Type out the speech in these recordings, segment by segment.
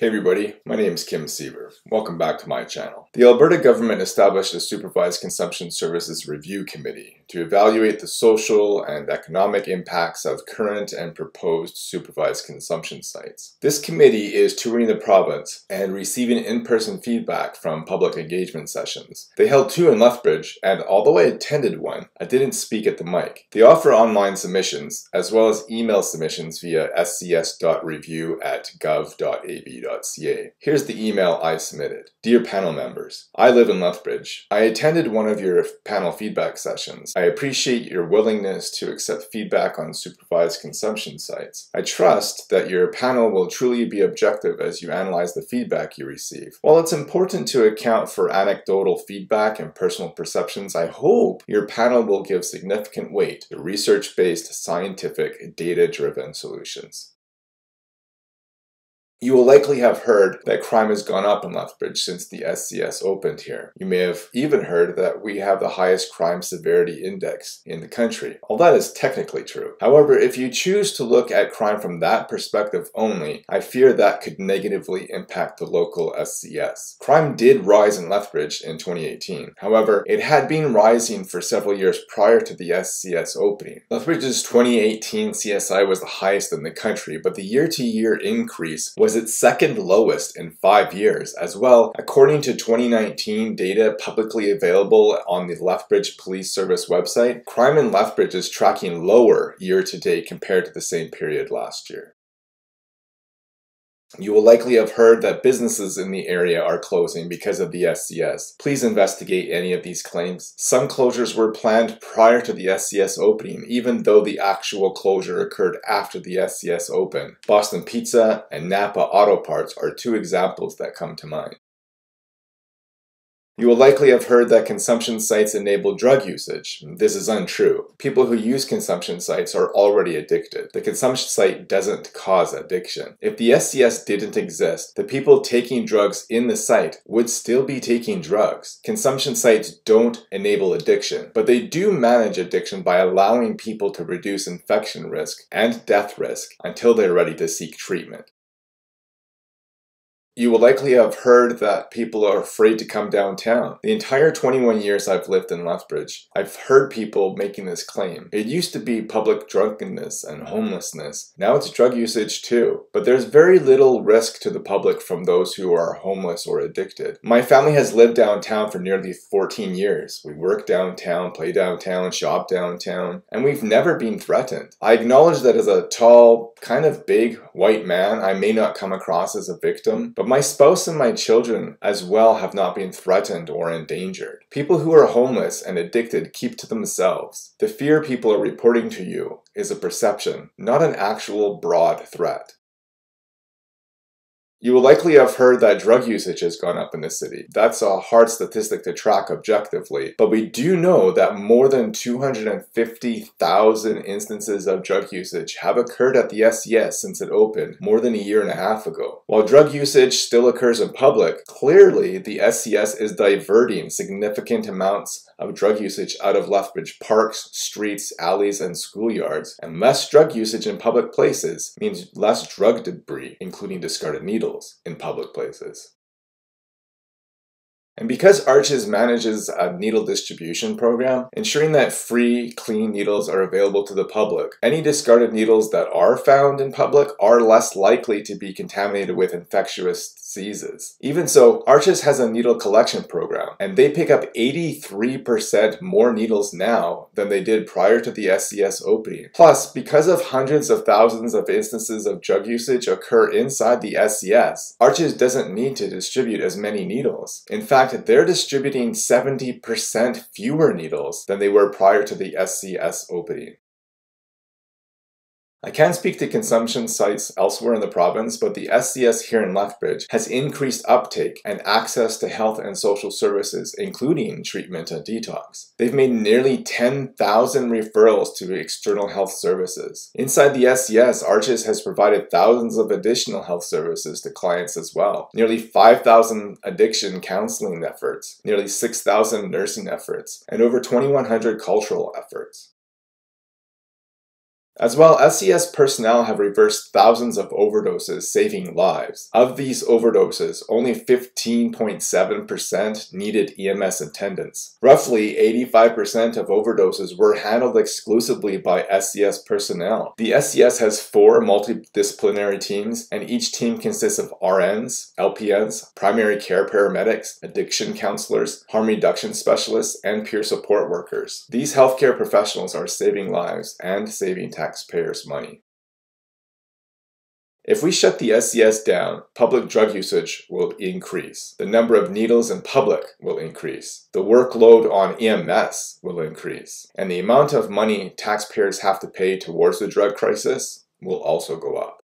Hey everybody, my name is Kim Siever. Welcome back to my channel. The Alberta government established a Supervised Consumption Services Review Committee to evaluate the social and economic impacts of current and proposed supervised consumption sites. This committee is touring the province and receiving in-person feedback from public engagement sessions. They held two in Lethbridge, and although I attended one, I didn't speak at the mic. They offer online submissions, as well as email submissions via scs.review at Here's the email I submitted. Dear panel members, I live in Lethbridge. I attended one of your panel feedback sessions. I appreciate your willingness to accept feedback on supervised consumption sites. I trust that your panel will truly be objective as you analyze the feedback you receive. While it's important to account for anecdotal feedback and personal perceptions, I hope your panel will give significant weight to research-based, scientific, data-driven solutions. You will likely have heard that crime has gone up in Lethbridge since the SCS opened here. You may have even heard that we have the highest crime severity index in the country. All that is technically true. However, if you choose to look at crime from that perspective only, I fear that could negatively impact the local SCS. Crime did rise in Lethbridge in 2018. However, it had been rising for several years prior to the SCS opening. Lethbridge's 2018 CSI was the highest in the country, but the year-to-year -year increase was was its second lowest in five years as well, according to 2019 data publicly available on the Lethbridge Police Service website. Crime in Lethbridge is tracking lower year to date compared to the same period last year. You will likely have heard that businesses in the area are closing because of the SCS. Please investigate any of these claims. Some closures were planned prior to the SCS opening, even though the actual closure occurred after the SCS opened. Boston Pizza and Napa Auto Parts are two examples that come to mind. You will likely have heard that consumption sites enable drug usage. This is untrue. People who use consumption sites are already addicted. The consumption site doesn't cause addiction. If the SCS didn't exist, the people taking drugs in the site would still be taking drugs. Consumption sites don't enable addiction, but they do manage addiction by allowing people to reduce infection risk and death risk until they're ready to seek treatment. You will likely have heard that people are afraid to come downtown. The entire 21 years I've lived in Lethbridge, I've heard people making this claim. It used to be public drunkenness and homelessness. Now it's drug usage too. But there's very little risk to the public from those who are homeless or addicted. My family has lived downtown for nearly 14 years. We work downtown, play downtown, shop downtown, and we've never been threatened. I acknowledge that as a tall, kind of big white man, I may not come across as a victim, but my spouse and my children as well have not been threatened or endangered. People who are homeless and addicted keep to themselves. The fear people are reporting to you is a perception, not an actual broad threat. You will likely have heard that drug usage has gone up in the city. That's a hard statistic to track objectively, but we do know that more than 250,000 instances of drug usage have occurred at the SCS since it opened more than a year and a half ago. While drug usage still occurs in public, clearly the SCS is diverting significant amounts of drug usage out of Lethbridge parks, streets, alleys, and schoolyards, and less drug usage in public places means less drug debris, including discarded needles, in public places. And because Arches manages a needle distribution program, ensuring that free, clean needles are available to the public, any discarded needles that are found in public are less likely to be contaminated with infectious Even so, Arches has a needle collection program, and they pick up 83% more needles now than they did prior to the SCS opening. Plus, because of hundreds of thousands of instances of drug usage occur inside the SCS, Arches doesn't need to distribute as many needles. In fact, they're distributing 70% fewer needles than they were prior to the SCS opening. I can't speak to consumption sites elsewhere in the province, but the SCS here in Lethbridge has increased uptake and access to health and social services, including treatment and detox. They've made nearly 10,000 referrals to external health services. Inside the SCS, Arches has provided thousands of additional health services to clients as well. Nearly 5,000 addiction counseling efforts, nearly 6,000 nursing efforts, and over 2,100 cultural efforts. As well, SCS personnel have reversed thousands of overdoses, saving lives. Of these overdoses, only 15.7% needed EMS attendance. Roughly 85% of overdoses were handled exclusively by SCS personnel. The SCS has four multidisciplinary teams, and each team consists of RNs, LPNs, primary care paramedics, addiction counselors, harm reduction specialists, and peer support workers. These healthcare professionals are saving lives and saving taxpayers money. If we shut the SCS down, public drug usage will increase. The number of needles in public will increase. The workload on EMS will increase. And the amount of money taxpayers have to pay towards the drug crisis will also go up.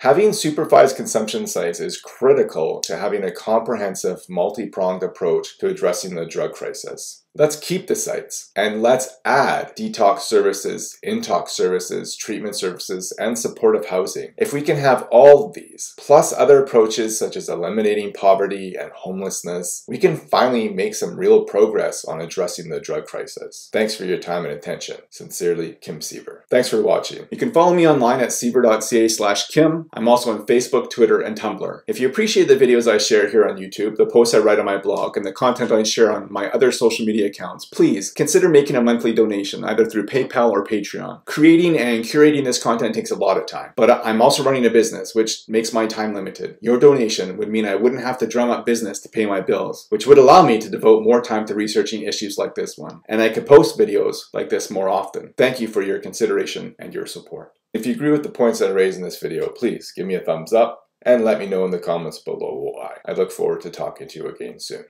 Having supervised consumption sites is critical to having a comprehensive, multi-pronged approach to addressing the drug crisis. Let's keep the sites and let's add detox services, intox services, treatment services, and supportive housing. If we can have all of these, plus other approaches such as eliminating poverty and homelessness, we can finally make some real progress on addressing the drug crisis. Thanks for your time and attention. Sincerely, Kim Siever. Thanks for watching. You can follow me online at siever.ca slash Kim. I'm also on Facebook, Twitter, and Tumblr. If you appreciate the videos I share here on YouTube, the posts I write on my blog, and the content I share on my other social media media accounts, please consider making a monthly donation either through PayPal or Patreon. Creating and curating this content takes a lot of time, but I'm also running a business, which makes my time limited. Your donation would mean I wouldn't have to drum up business to pay my bills, which would allow me to devote more time to researching issues like this one, and I could post videos like this more often. Thank you for your consideration and your support. If you agree with the points that I raised in this video, please give me a thumbs up and let me know in the comments below why. I look forward to talking to you again soon.